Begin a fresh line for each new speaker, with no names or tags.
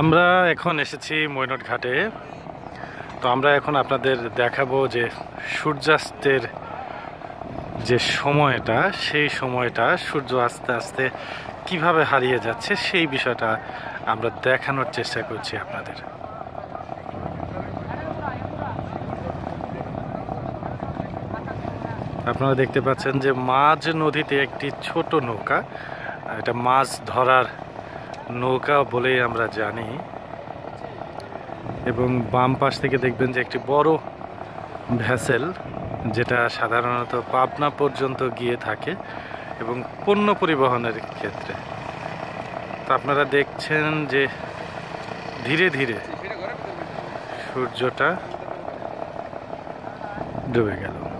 আমরা এখন এসেছি মৈনট ঘাটে তো আমরা এখন আপনাদের দেখাবো যে সূর্যাস্তের যে সময়টা, সেই সময়টা সূর্য আস্তে আস্তে কীভাবে হারিয়ে যাচ্ছে, সেই বিষয়টা আমরা দেখানোর চেষ্টা করছি আপনাদের। আপনারা দেখতে পাচ্ছেন যে মাঝ নদীতে একটি ছোট নৌকা, এটা মাছ ধরার নৌকা বলেই আমরা জানি। এবং বাম পাশ থেকে দেখবেন যে একটি বড় ভ্যাসেল, যেটা সাধারণত পাবনা পর্যন্ত গিয়ে থাকে এবং পণ্য পরিবহনের ক্ষেত্রে। তো আপনারা দেখছেন যে ধীরে ধীরে সূর্যটা ডুবে গেল।